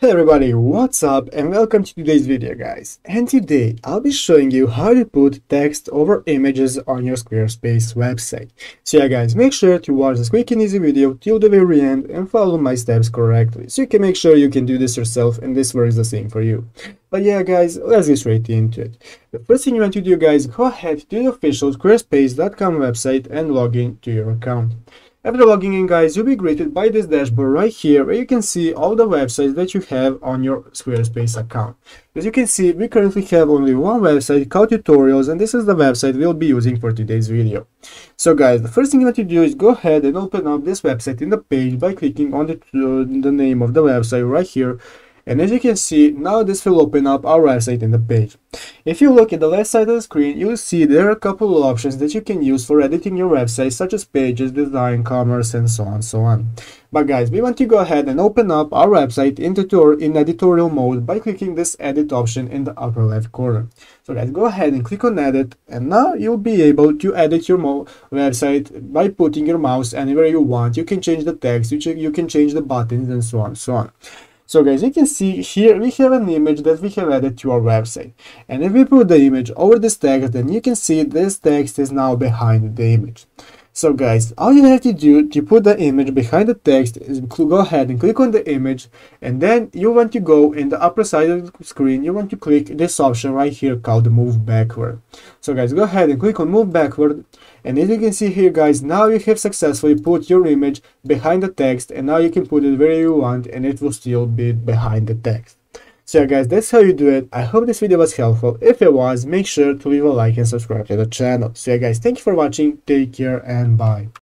Hey everybody, what's up and welcome to today's video guys. And today I'll be showing you how to put text over images on your Squarespace website. So yeah guys, make sure to watch this quick and easy video till the very end and follow my steps correctly so you can make sure you can do this yourself and this works the same for you. But yeah guys, let's get straight into it. The first thing you want to do guys, go ahead to the official squarespace.com website and log in to your account. After logging in guys, you'll be greeted by this dashboard right here where you can see all the websites that you have on your Squarespace account. As you can see, we currently have only one website called tutorials and this is the website we'll be using for today's video. So guys, the first thing that you do is go ahead and open up this website in the page by clicking on the, uh, the name of the website right here and as you can see, now this will open up our website in the page. If you look at the left side of the screen, you'll see there are a couple of options that you can use for editing your website, such as pages, design, commerce, and so on so on. But guys, we want to go ahead and open up our website in, in editorial mode by clicking this edit option in the upper left corner. So guys, go ahead and click on edit and now you'll be able to edit your website by putting your mouse anywhere you want. You can change the text, you, you can change the buttons and so on so on. So guys, you can see here we have an image that we have added to our website. And if we put the image over this text, then you can see this text is now behind the image. So guys, all you have to do to put the image behind the text is go ahead and click on the image and then you want to go in the upper side of the screen, you want to click this option right here called move backward. So guys, go ahead and click on move backward and as you can see here guys, now you have successfully put your image behind the text and now you can put it where you want and it will still be behind the text. So yeah guys, that's how you do it. I hope this video was helpful. If it was, make sure to leave a like and subscribe to the channel. So yeah guys, thank you for watching, take care and bye.